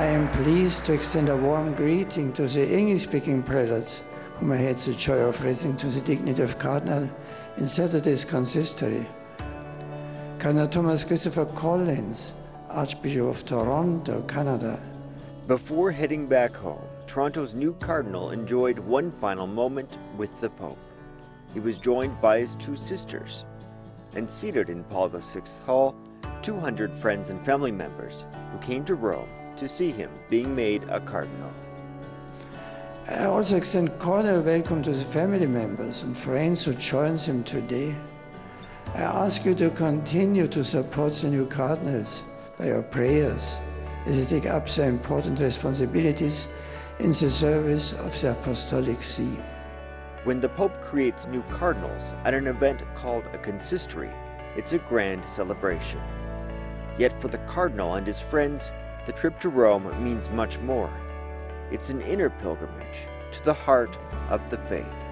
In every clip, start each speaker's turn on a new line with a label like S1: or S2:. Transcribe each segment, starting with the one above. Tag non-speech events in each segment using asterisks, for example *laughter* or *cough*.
S1: I am pleased to extend a warm greeting to the English-speaking prelates whom I had the joy of raising to the dignity of Cardinal in Saturday's consistory. Cardinal Thomas Christopher Collins, Archbishop of Toronto, Canada.
S2: Before heading back home, Toronto's new cardinal enjoyed one final moment with the Pope. He was joined by his two sisters, and seated in Paul VI Hall, 200 friends and family members who came to Rome to see him being made a cardinal.
S1: I also extend cordial welcome to the family members and friends who joins him today. I ask you to continue to support the new cardinals by your prayers as they take up their important responsibilities in the service of the Apostolic See.
S2: When the Pope creates new cardinals at an event called a consistory, it's a grand celebration. Yet for the cardinal and his friends, the trip to Rome means much more. It's an inner pilgrimage to the heart of the faith.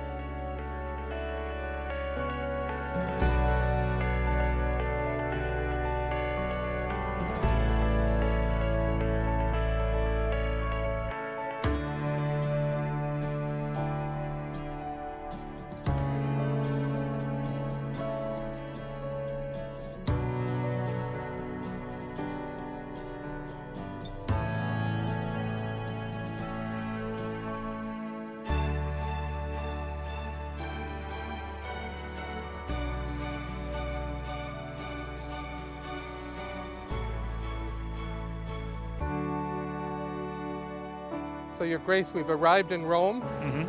S3: So, Your Grace, we've arrived in Rome,
S4: Mhm.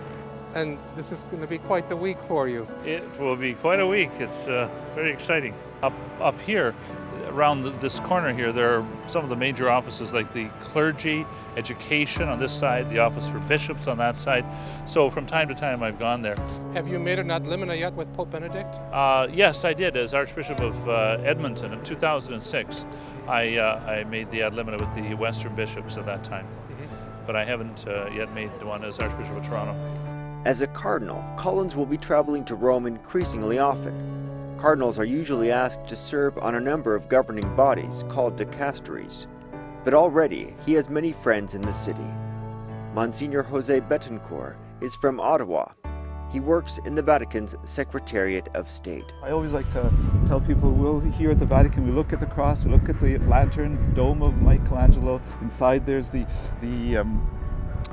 S3: and this is going to be quite the week for you.
S4: It will be quite a week. It's uh, very exciting. Up up here, around the, this corner here, there are some of the major offices like the clergy, education on this side, the office for bishops on that side. So from time to time, I've gone there.
S3: Have you made an ad limina yet with Pope Benedict?
S4: Uh, yes, I did. As Archbishop of uh, Edmonton in 2006, I uh, I made the ad limina with the Western bishops at that time, but I haven't uh, yet made one as Archbishop of Toronto.
S2: As a cardinal, Collins will be traveling to Rome increasingly often. Cardinals are usually asked to serve on a number of governing bodies called dicasteries, but already he has many friends in the city. Monsignor Jose Betancourt is from Ottawa. He works in the Vatican's Secretariat of State.
S5: I always like to tell people we'll here at the Vatican we look at the cross, we look at the lantern, the dome of Michelangelo. Inside there's the the um,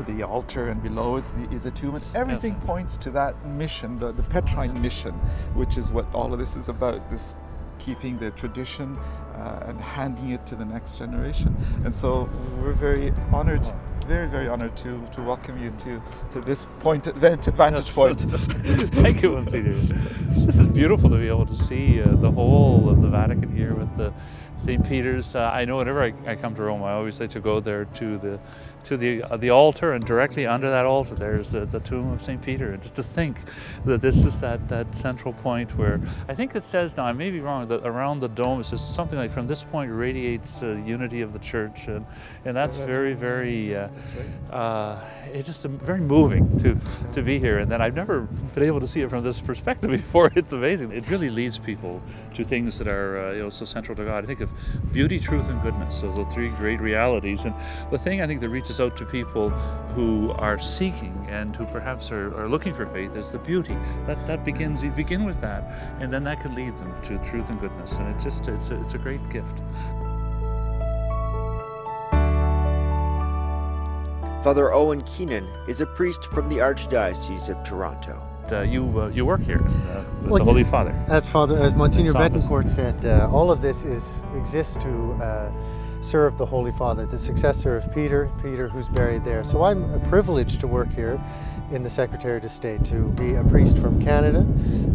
S5: the altar, and below is the, is a tomb, and everything points to that mission, the, the Petrine mission, which is what all of this is about. This keeping the tradition uh, and handing it to the next generation. And so we're very honored. Very, very honored to, to welcome you to, to this point, vantage point. *laughs*
S4: Thank you, Monsignor. This is beautiful to be able to see uh, the whole of the Vatican here with the St. Peter's. Uh, I know whenever I, I come to Rome, I always like to go there to the to the uh, the altar, and directly under that altar, there's the, the tomb of St. Peter. And just to think that this is that that central point where I think it says now, I may be wrong, that around the dome it's just something like from this point radiates uh, unity of the church, and and that's very very. Uh, uh, it's just um, very moving to to be here, and then I've never been able to see it from this perspective *laughs* before. It's amazing. It really leads people to things that are uh, you know so central to God. I think of beauty, truth, and goodness. Those are three great realities, and the thing I think that reaches out to people who are seeking and who perhaps are, are looking for faith is the beauty. That that begins. You begin with that, and then that can lead them to truth and goodness, and it's just it's a, it's a great gift.
S2: Father Owen Keenan is a priest from the Archdiocese of Toronto.
S4: Uh, you uh, you work here uh, with
S6: Well,
S4: the Holy Father.
S6: As Father, as Monsignor
S4: Its.
S6: Betancourt said, uh, all of this is exists to uh, serve the Holy Father, the successor of Peter, Peter who's buried there. So I'm privileged to work here in the Secretary of State, to be a priest from Canada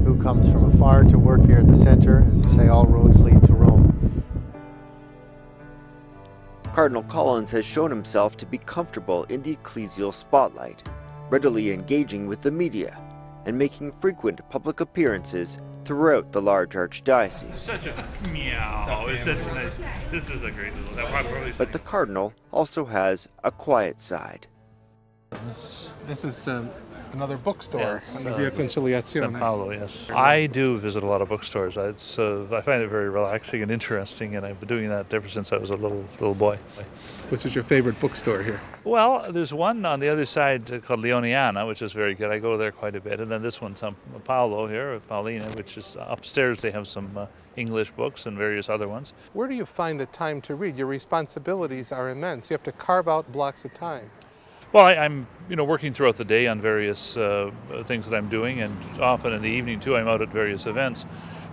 S6: who comes from afar to work here at the center. As you say, all roads lead to Rome.
S2: Cardinal Collins has shown himself to be comfortable in the ecclesial spotlight, readily engaging with the media, and making frequent public appearances throughout the large archdiocese.
S4: Such a meow. It's such a nice. This is a great little. That probably
S2: But the cardinal also has a quiet side.
S7: This is um,
S3: another bookstore,
S4: Yes,
S3: the
S4: uh,
S3: Via
S4: San
S3: Conciliazione.
S4: Paulo, yes. I do visit a lot of bookstores. It's, uh, I find it very relaxing and interesting, and I've been doing that ever since I was a little little boy.
S3: Which is your favorite bookstore here?
S4: Well, there's one on the other side uh, called Leoniana, which is very good. I go there quite a bit. And then this one, San Paolo here, Paulina, which is upstairs. They have some uh, English books and various other ones.
S3: Where do you find the time to read? Your responsibilities are immense. You have to carve out blocks of time.
S4: Well, I, I'm you know working throughout the day on various uh, things that I'm doing, and often in the evening too. I'm out at various events.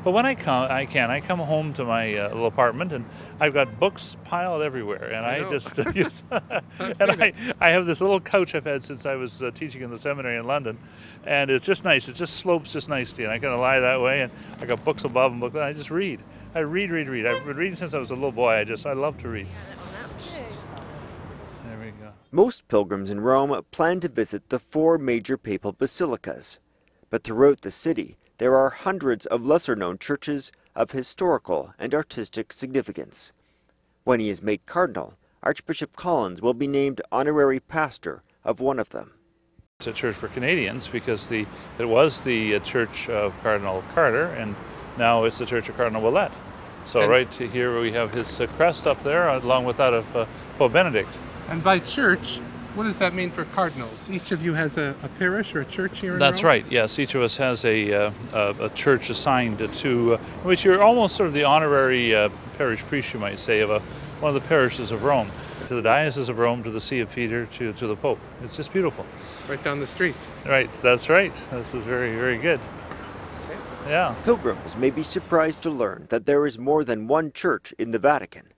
S4: But when I come, I can. I come home to my uh, little apartment, and I've got books piled everywhere, and
S3: I
S4: I, just, *laughs* *laughs* just *laughs*
S3: I've
S4: and I, I have this little couch I've had since I was uh, teaching in the seminary in London, and it's just nice. It just slopes just nicely, and I kind of lie that way, and I got books above and books, and I just read. I read, read, read. I've been reading since I was a little boy. I just, I love to read. There we go.
S2: Most pilgrims in Rome plan to visit the four major papal basilicas, but throughout the city there are hundreds of lesser known churches of historical and artistic significance. When he is made cardinal, Archbishop Collins will be named honorary pastor of one of them.
S4: It's a church for Canadians because the it was the uh, church of Cardinal Carter, and now it's the church of Cardinal Willett. So
S3: And-
S4: right here we have his uh, crest up there, along with that of uh, Pope Benedict.
S3: And by church, what does that mean for cardinals? Each of you has a, a parish or a church here in
S4: That's
S3: Rome?
S4: right. Yes, each of us has a uh, a, a church assigned to, uh, which you're almost sort of the honorary uh, parish priest, you might say, of a one of the parishes of Rome, to the diocese of Rome, to the See of Peter, to to the Pope. It's just beautiful.
S3: Right down the street.
S4: Right. That's right. This is very very good. Yeah.
S2: Pilgrims may be surprised to learn that there is more than one church in the Vatican.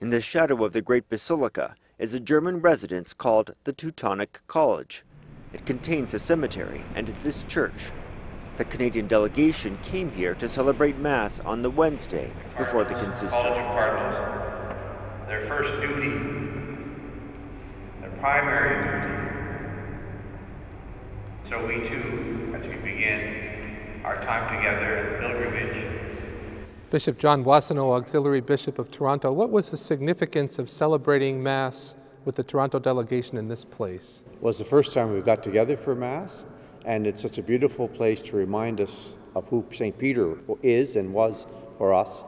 S2: In the shadow of the Great Basilica is a German residence called the Teutonic College. It contains a cemetery and this church. The Canadian delegation came here to celebrate Mass on the Wednesday before the consistory.
S7: of Cardinals. Their first duty, their primary duty. So we too, as we begin our time together in pilgrimage,
S3: Bishop John Boissonneau, Auxiliary Bishop of Toronto, what was the significance of celebrating Mass with the Toronto delegation in this place?
S8: It was the first time we got together for Mass, and it's such a beautiful place to remind us of who St. Peter is and was for us.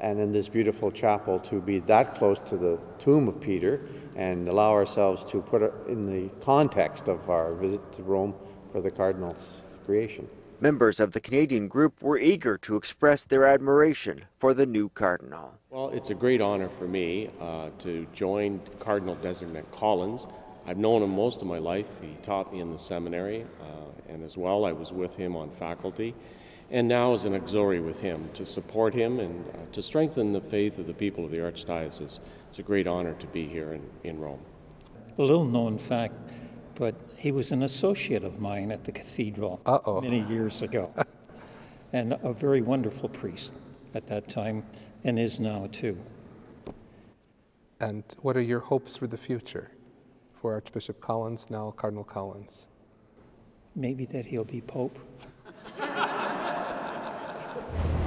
S8: And in this beautiful chapel, to be that close to the tomb of Peter and allow ourselves to put it in the context of our visit to Rome for the Cardinal's creation.
S2: Members of the Canadian group were eager to express their admiration for the new cardinal.
S9: Well, it's a great honor for me uh, to join Cardinal Designate Collins. I've known him most of my life. He taught me in the seminary, uh, and as well, I was with him on faculty. And now, as an auxiliary with him, to support him and uh, to strengthen the faith of the people of the Archdiocese. It's a great honor to be here in, in Rome.
S10: a little known fact, but he was an associate of mine at the cathedral
S3: Uh-oh.
S10: many years ago. *laughs* and a very wonderful priest at that time, and is now too.
S3: And what are your hopes for the future for Archbishop Collins, now Cardinal Collins?
S10: Maybe that he'll be Pope.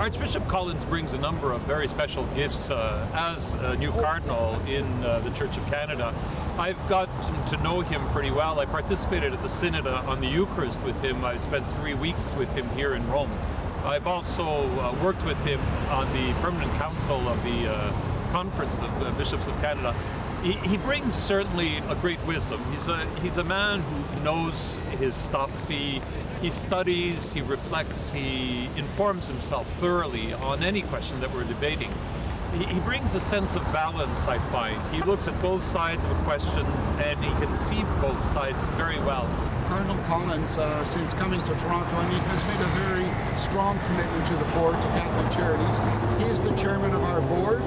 S11: Archbishop Collins brings a number of very special gifts uh, as a new cardinal in uh, the Church of Canada. I've gotten to know him pretty well. I participated at the Synod uh, on the Eucharist with him. I spent three weeks with him here in Rome. I've also uh, worked with him on the Permanent Council of the uh, Conference of uh, Bishops of Canada. He, he brings certainly a great wisdom. He's a he's a man who knows his stuff. He he studies, he reflects, he informs himself thoroughly on any question that we're debating. He, he brings a sense of balance, I find. He looks at both sides of a question and he can see both sides very well.
S12: Cardinal Collins, uh, since coming to Toronto, I mean, has made a very strong commitment to the board, to Catholic Charities. He is the chairman of our board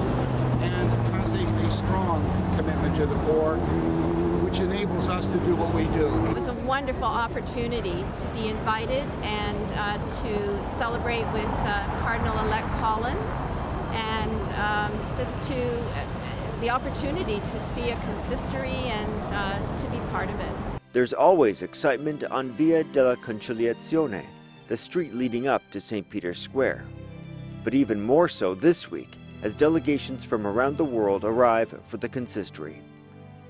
S12: and has a, a strong commitment to the board, which enables us to do what we do.
S13: It was a wonderful opportunity to be invited and uh, to celebrate with uh, Cardinal-elect Collins and um, just to uh, the opportunity to see a consistory and uh, to be part of it.
S2: There's always excitement on Via della Conciliazione, the street leading up to St. Peter's Square. But even more so this week, as delegations from around the world arrive for the consistory.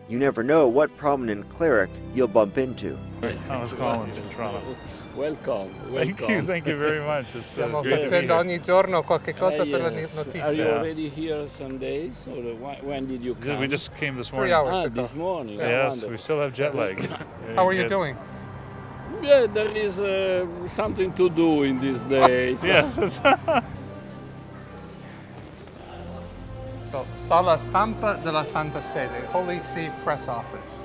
S2: You never know what prominent cleric you'll bump into.
S4: Thomas Collins in Toronto.
S14: Welcome,
S4: Thank you, thank you very much. It's uh,
S3: Stiamo
S4: great to be
S3: facendo
S4: here.
S3: ogni giorno qualche cosa per la
S14: yes.
S3: notizia.
S14: Are you already here some days, or when, when did you come?
S4: We just came this morning.
S3: Three
S4: morning.
S3: hours
S14: ah,
S3: ago.
S14: this morning. Ah,
S4: Yes, we still have jet lag. *laughs*
S3: How are you doing?
S14: Yeah, there is uh, something to do in these days. *laughs*
S4: Yes. *laughs*
S3: So, Sala Stampa della Santa Sede, Holy See Press Office.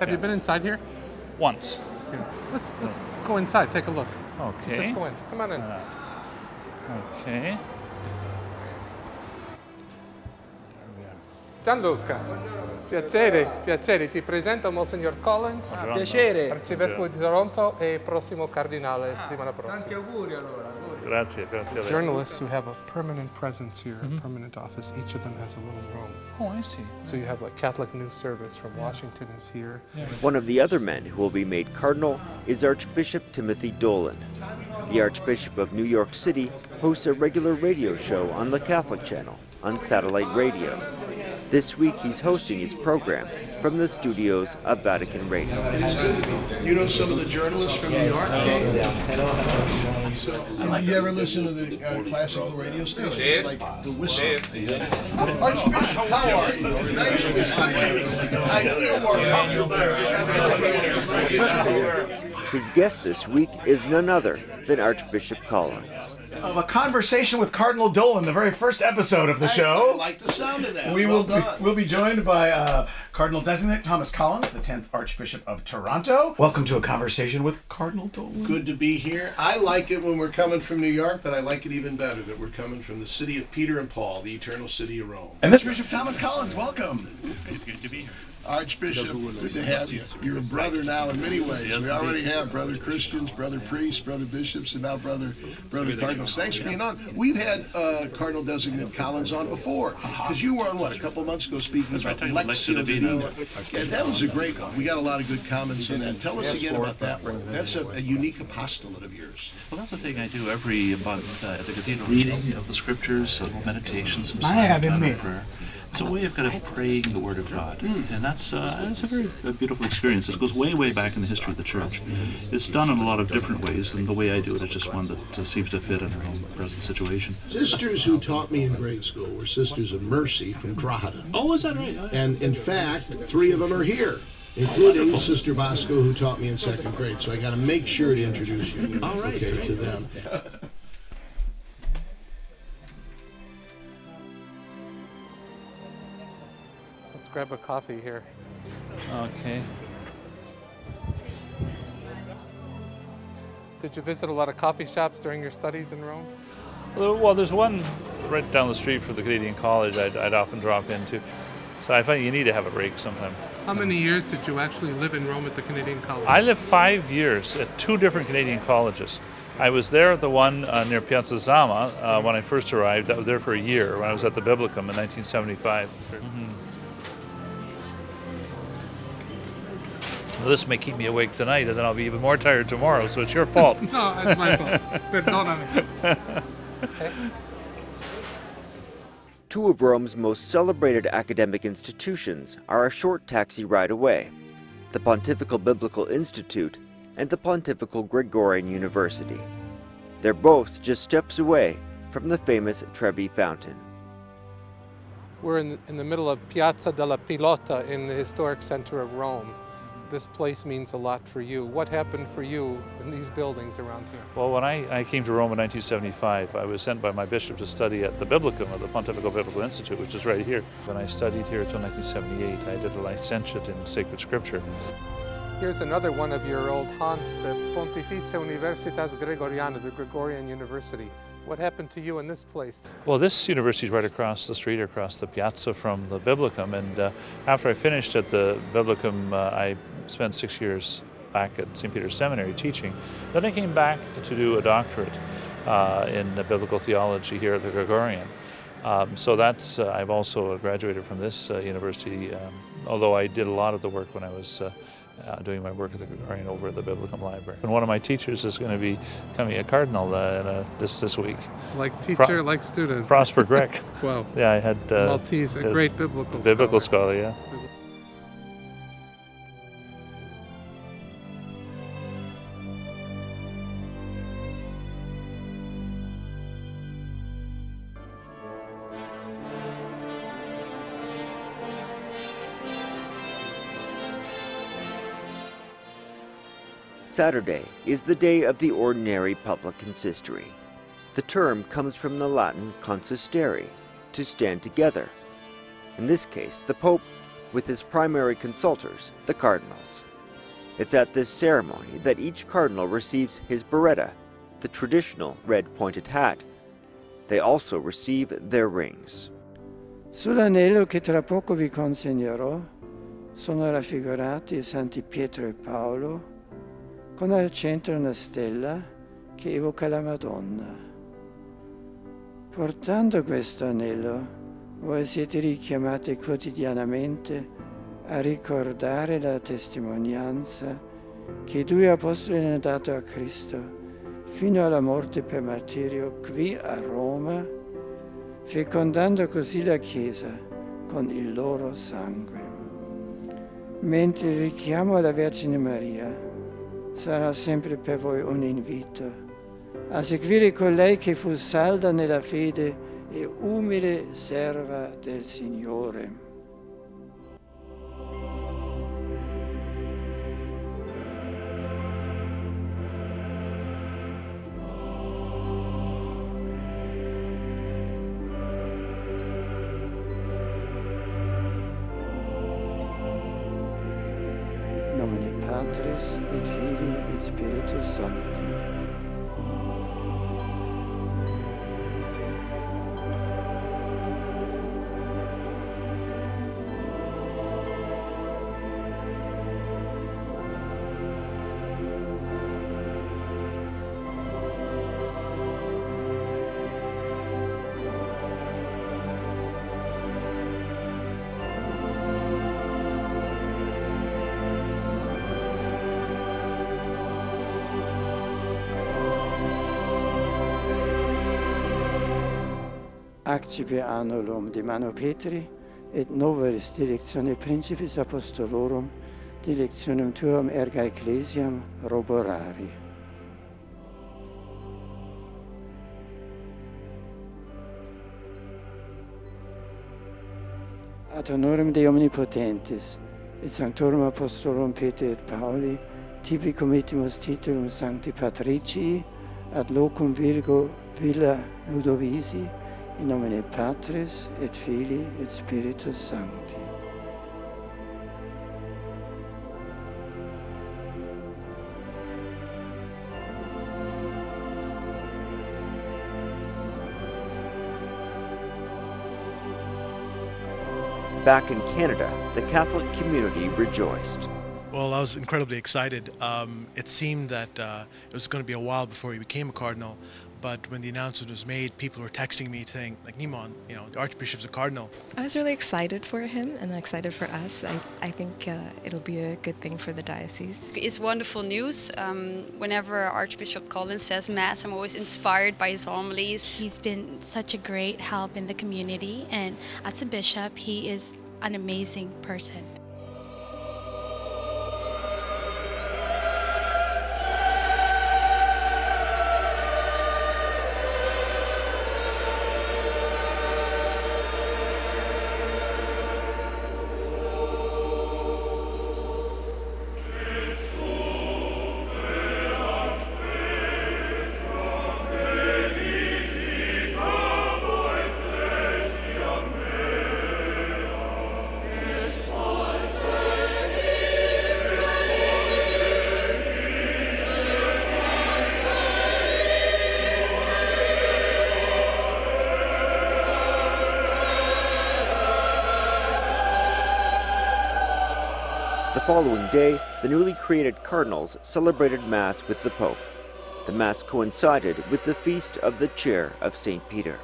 S3: Have you been inside here?
S4: Once.
S3: Yeah. Let's let's go inside. Take a look.
S4: Okay.
S3: Just go in. Come on in.
S4: Okay.
S3: Gianluca, piacere, piacere. Ti presento Monsignor Collins,
S4: Buongiorno.
S15: Piacere.
S3: arcivescovo di Toronto e prossimo cardinale la settimana
S15: Tanti
S3: prossima.
S15: auguri allora. Auguri.
S4: Grazie, grazie a.
S3: Journalists who have a permanent presence here, a mm-hmm. permanent office, each of them has a little room.
S4: Oh, I see.
S3: So you have like Catholic News Service from Washington is here.
S2: One of the other men who will be made cardinal is Archbishop Timothy Dolan. The Archbishop of New York City hosts a regular radio show on the Catholic Channel on satellite radio. This week he's hosting his program from the studios of Vatican Radio.
S16: You know some of the journalists from New York? You ever listen to the uh, classical radio station? It's like the whistle. Archbishop, how are you? Nice to see you. I feel more comfortable.
S2: His guest this week is none other than Archbishop Collins.
S17: Of a conversation with Cardinal Dolan, the very first episode of the
S16: I
S17: show.
S16: like the sound of that.
S17: We
S16: well
S17: will be, we'll be joined by uh, Cardinal Designate Thomas Collins, the 10th Archbishop of Toronto. Welcome to a conversation with Cardinal Dolan.
S16: Good to be here. I like it when we're coming from New York, but I like it even better that we're coming from the city of Peter and Paul, the eternal city of Rome.
S17: And this Bishop Thomas Collins, welcome.
S16: It's good to be here. Archbishop, good to have you. You're a brother now in many ways. We already have brother Christians, brother priests, brother bishops, and now brother brother cardinals. Thanks for being on. We've had uh, Cardinal Designate Collins on before because you were on what a couple of months ago speaking about Lectio Divina, and that was a great one. We got a lot of good comments on that. Tell us again about that one. That's a, a unique apostolate of yours.
S18: Well, that's the thing I do every month uh, at the cathedral. Reading of the scriptures, of meditations, some
S15: Ma
S18: silent time
S15: me.
S18: of prayer. It's a way of kind of praying the Word of God, and that's uh, that's a very a beautiful experience. It goes way, way back in the history of the church. It's done in a lot of different ways, and the way I do it is just one that uh, seems to fit in our own present situation.
S16: Sisters who taught me in grade school were Sisters of Mercy from Drogheda.
S18: Oh, is that right?
S16: And in fact, three of them are here, including Sister Bosco, who taught me in second grade. So I got to make sure to introduce you
S18: All right,
S16: okay, to them.
S3: Grab a coffee here.
S4: Okay.
S3: Did you visit a lot of coffee shops during your studies in Rome?
S4: Well, there's one right down the street from the Canadian College I'd, I'd often drop into. So I find you need to have a break sometime.
S3: How many years did you actually live in Rome at the Canadian College?
S4: I lived five years at two different Canadian colleges. I was there at the one uh, near Piazza Zama uh, when I first arrived. I was there for a year when I was at the Biblicum in 1975. Mhm. Well, this may keep me awake tonight, and then I'll be even more tired tomorrow. So it's your fault. *laughs*
S3: no, it's my fault. Perdonami. *laughs*
S2: Two of Rome's most celebrated academic institutions are a short taxi ride away the Pontifical Biblical Institute and the Pontifical Gregorian University. They're both just steps away from the famous Trevi Fountain.
S3: We're in, in the middle of Piazza della Pilotta in the historic center of Rome. This place means a lot for you. What happened for you in these buildings around here?
S4: Well, when I, I came to Rome in 1975, I was sent by my bishop to study at the Biblicum of the Pontifical Biblical Institute, which is right here. When I studied here until 1978, I did a licentiate in sacred scripture.
S3: Here's another one of your old haunts, the Pontificia Universitas Gregoriana, the Gregorian University. What happened to you in this place?
S4: Well, this university is right across the street, across the piazza from the Biblicum. And uh, after I finished at the Biblicum, uh, I spent six years back at St. Peter's Seminary teaching. Then I came back to do a doctorate uh, in biblical theology here at the Gregorian. Um, so that's, uh, I've also graduated from this uh, university, um, although I did a lot of the work when I was uh, uh, doing my work at the Gregorian over at the Biblicum Library. And one of my teachers is going to be becoming a cardinal uh, this this week.
S3: Like teacher, like student.
S4: Prosper Grech. *laughs*
S3: Wow.
S4: Yeah, I had uh,
S3: Maltese, a great biblical,
S4: biblical scholar. scholar. Yeah.
S2: Saturday is the day of the ordinary public consistory. The term comes from the Latin consistere, to stand together. In this case, the Pope with his primary consultors, the cardinals. It's at this ceremony that each cardinal receives his biretta, the traditional red pointed hat. They also receive their rings.
S1: Sull'anello che tra poco vi consegnerò sono raffigurati Santi Pietro e Paolo con al centro una stella che evoca la Madonna. Portando questo anello, voi siete richiamati quotidianamente a ricordare la testimonianza che i due apostoli hanno dato a Cristo fino alla morte per martirio qui a Roma, fecondando così la Chiesa con il loro sangue. Mentre il richiamo alla Vergine Maria sarà sempre per voi un invito a seguire colei che fu salda nella fede e umile serva del Signore. Patris et Filii et Spiritus Sancti. accipianulum di Manu Petri et noveris directione principis apostolorum directionem tuam erga ecclesiam roborari. Ad honorem Dei Omnipotentis, et Sanctorum Apostolorum Petri et Pauli, tibi committimus titulum Sancti Patricii, ad locum Virgo Villa Ludovisi, in nomine Patris et Filii et Spiritus Sancti.
S2: Back in Canada, the Catholic community rejoiced.
S15: Well, I was incredibly excited. Um, it seemed that uh, it was going to be a while before he became a cardinal, but when the announcement was made, people were texting me saying, like, Nimon, you know, the Archbishop's a cardinal.
S19: I was really excited for him and excited for us. I, I think uh, it'll be a good thing for the diocese.
S20: It's wonderful news. Um, whenever Archbishop Collins says Mass, I'm always inspired by his homilies.
S21: He's been such a great help in the community, and as a bishop, he is an amazing person.
S2: Following day, the newly created cardinals celebrated Mass with the Pope. The Mass coincided with the feast of the Chair of St. Peter.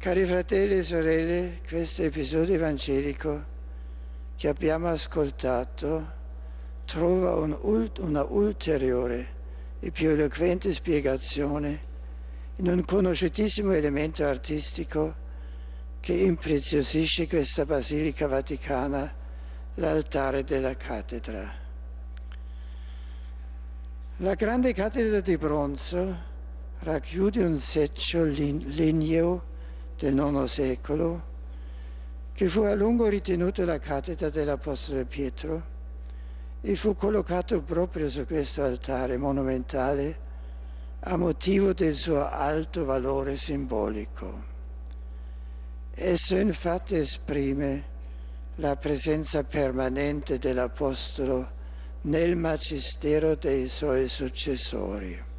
S1: Cari fratelli e sorelle, questo episodio evangelico che abbiamo ascoltato trova un una ulteriore e più eloquente spiegazione in un conosciutissimo elemento artistico che impreziosisce questa Basilica Vaticana, l'altare della cattedra. La grande cattedra di bronzo racchiude un seccio ligneo del IX secolo che fu a lungo ritenuto la cattedra dell'Apostolo Pietro e fu collocato proprio su questo altare monumentale a motivo del suo alto valore simbolico. Esso infatti esprime la presenza permanente dell'Apostolo nel magistero dei suoi successori.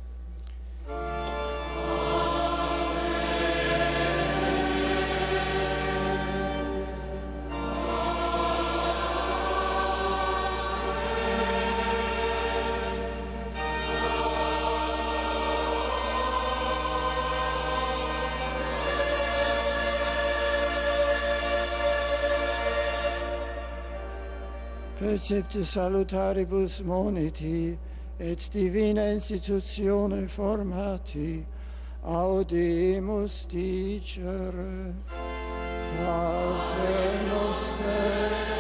S1: Precepti salutaribus moniti et divina institutione formati audimus dicere Pater noster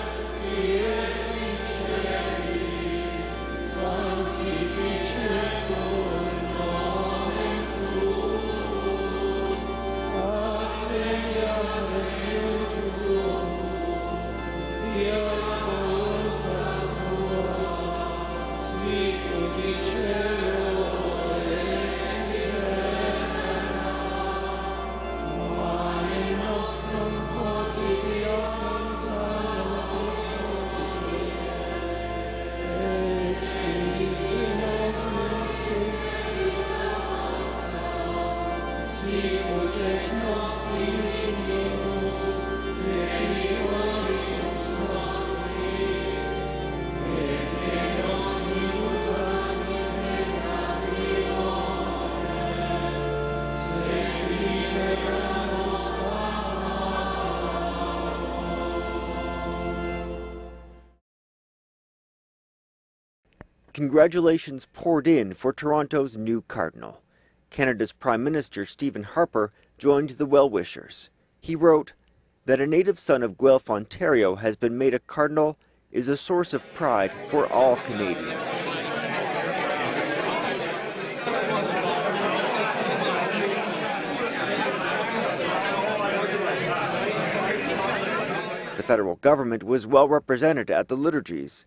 S2: Congratulations poured in for Toronto's new cardinal. Canada's Prime Minister Stephen Harper joined the well-wishers. He wrote, That a native son of Guelph, Ontario has been made a cardinal is a source of pride for all Canadians. The federal government was well represented at the liturgies,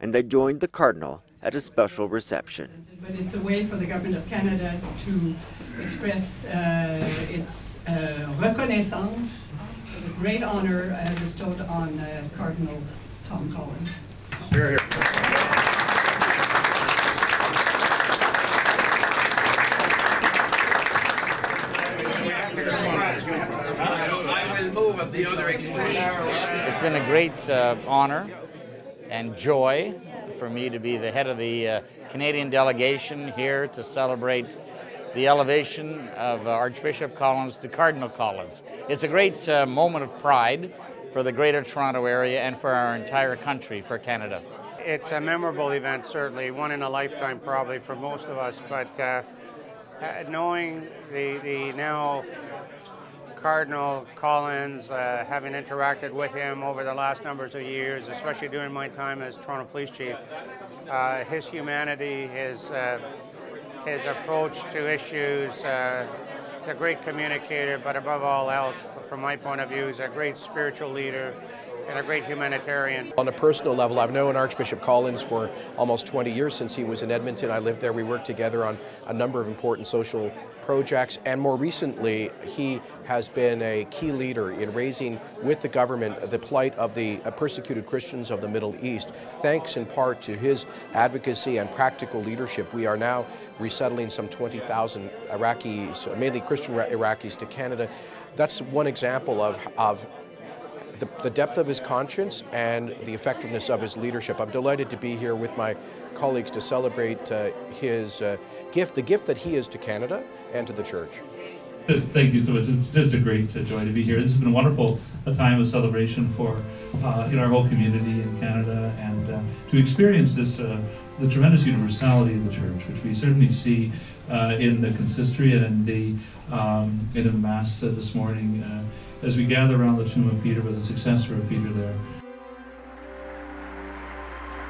S2: and they joined the cardinal at a special reception.
S22: But it's a way for the government of Canada to express uh, its uh, reconnaissance for the great honor uh, bestowed on uh, Cardinal Tom Collins.
S17: Here, here.
S23: I will move the other.
S24: It's been a great uh, honor and joy for me to be the head of the uh, Canadian delegation here to celebrate the elevation of uh, Archbishop Collins to Cardinal Collins. It's a great uh, moment of pride for the Greater Toronto Area and for our entire country, for Canada.
S25: It's a memorable event, certainly, one in a lifetime probably for most of us, but uh, uh, knowing the, the now Cardinal Collins, uh, having interacted with him over the last numbers of years, especially during my time as Toronto Police Chief, uh, his humanity, his, uh, his approach to issues, uh, he's a great communicator, but above all else, from my point of view, he's a great spiritual leader and a great humanitarian.
S26: On a personal level, I've known Archbishop Collins for almost 20 years since he was in Edmonton. I lived there. We worked together on a number of important social projects, and more recently, he has been a key leader in raising with the government the plight of the persecuted Christians of the Middle East. Thanks in part to his advocacy and practical leadership, we are now resettling some 20,000 Iraqis, mainly Christian Iraqis, to Canada. That's one example of, of the, the, depth of his conscience and the effectiveness of his leadership. I'm delighted to be here with my colleagues to celebrate uh, his uh, gift, the gift that he is to Canada and to the church.
S4: Thank you so much. It's just a great uh, joy to be here. This has been a wonderful a time of celebration for uh, in our whole community in Canada, and uh, to experience this uh, the tremendous universality of the church, which we certainly see uh, in the consistory and in the um, in the mass uh, this morning as we gather around the tomb of Peter with the successor of Peter there.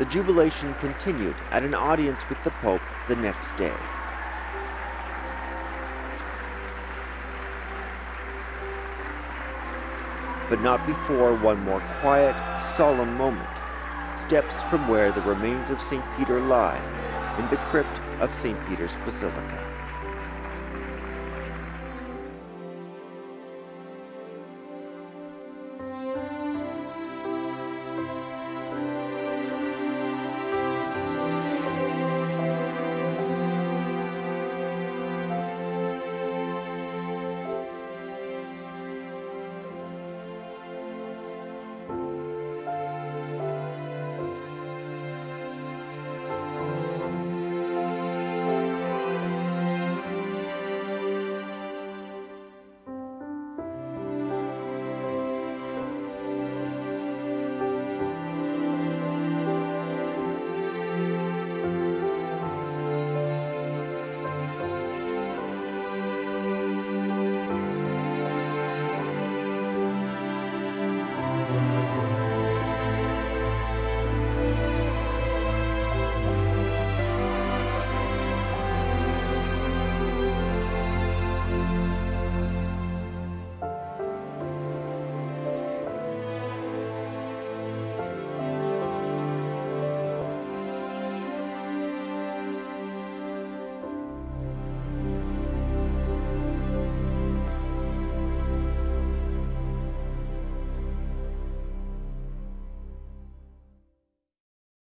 S2: The jubilation continued at an audience with the Pope the next day. But not before one more quiet, solemn moment. steps from where the remains of St. Peter lie in the crypt of St. Peter's Basilica.